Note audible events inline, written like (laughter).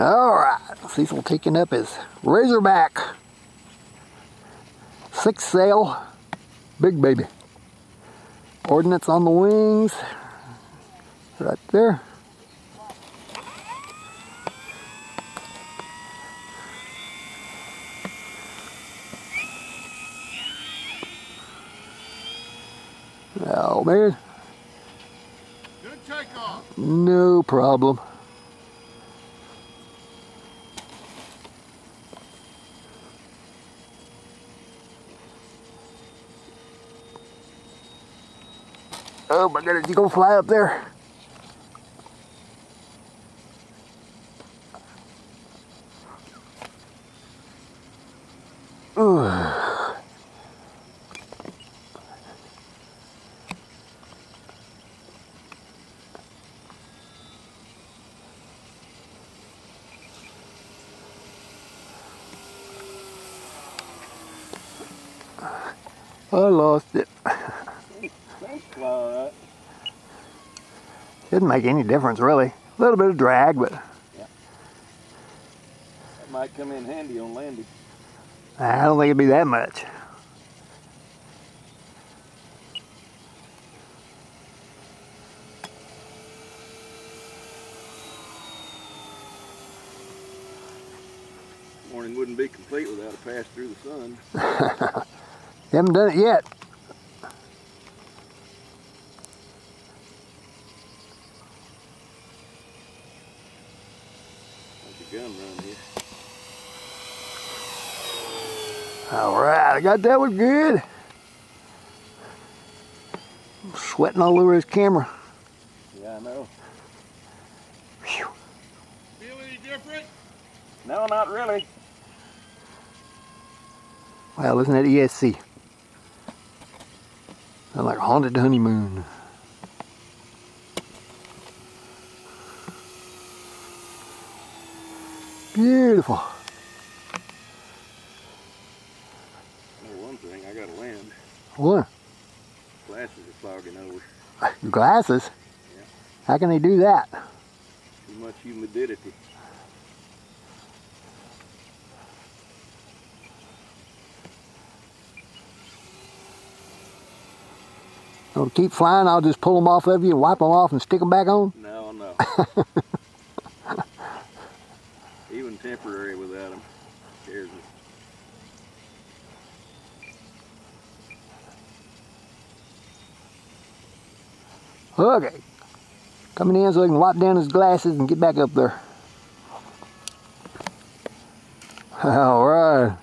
All right, Cecil taking up his Razorback six sail, big baby. Ordnance on the wings, right there. Oh man. Good takeoff. No problem. Oh my goodness, you gonna fly up there? Ugh. (sighs) I lost it. That's fly all right. Didn't make any difference really. A little bit of drag, but That might come in handy on landing. I don't think it'd be that much. Morning wouldn't be complete without a pass through the sun. You (laughs) haven't done it yet. Like a gun run here. All right, I got that one good. I'm sweating all over his camera. Yeah, I know. Phew. Feel any different? No, not really. Well, isn't that ESC? Sound like haunted honeymoon. Beautiful. one thing, I gotta land. What? Glasses are fogging over. Glasses? Yeah. How can they do that? Too much humidity. To keep flying, I'll just pull them off of you wipe them off and stick them back on? No, no. (laughs) Temporary without them. Scares me. Okay. Coming in so he can wipe down his glasses and get back up there. (laughs) All right.